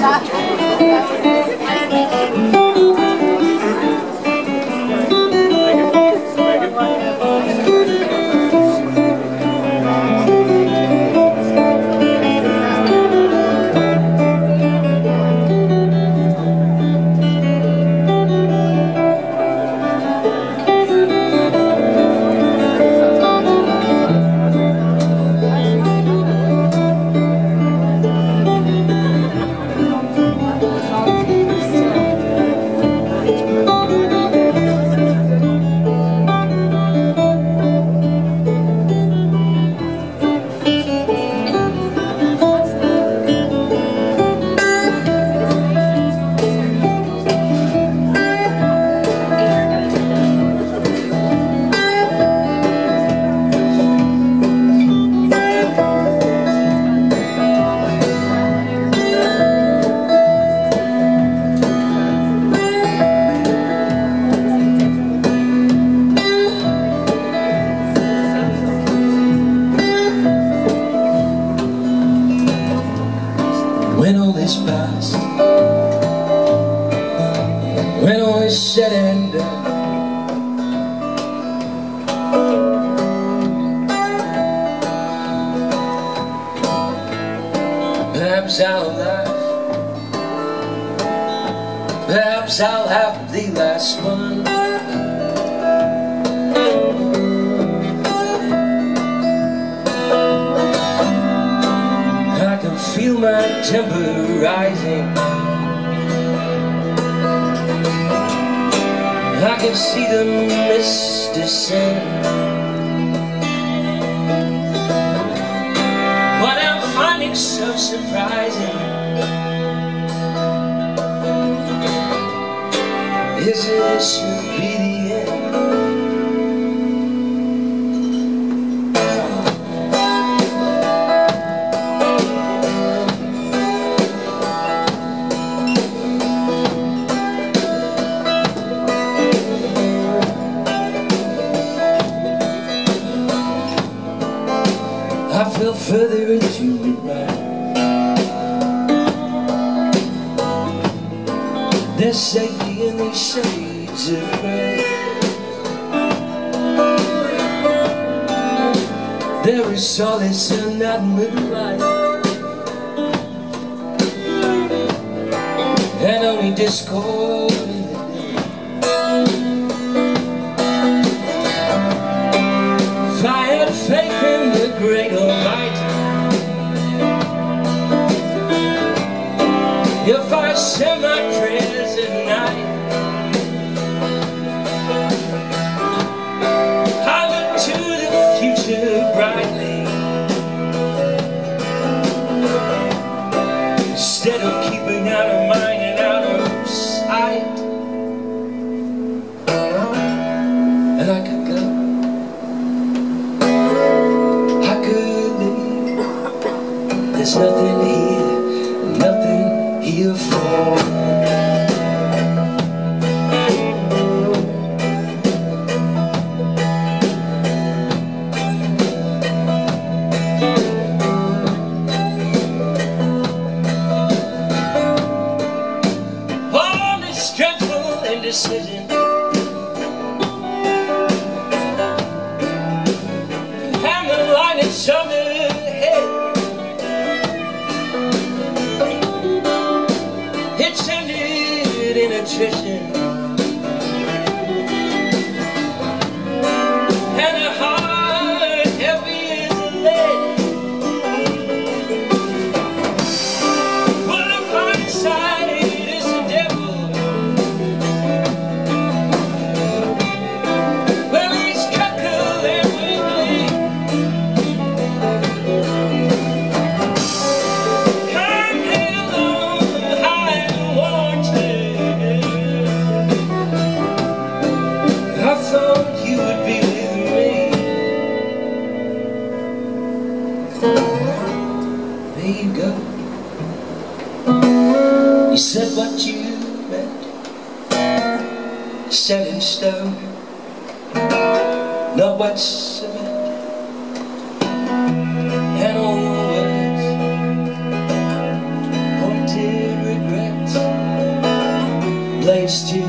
ました。Is said and Perhaps I'll laugh. Perhaps I'll have the last one. I can feel my temper rising I can see the mist descend. What I'm finding so surprising. Is this should be the fell further into it There's safety in these shades of gray. There is solace in that moonlight. And only discord And I could go. I could leave. There's nothing here, nothing here for me ended in you go. You said what you meant, set in stone, not what's cement. And all the words, pointed regrets, blazed to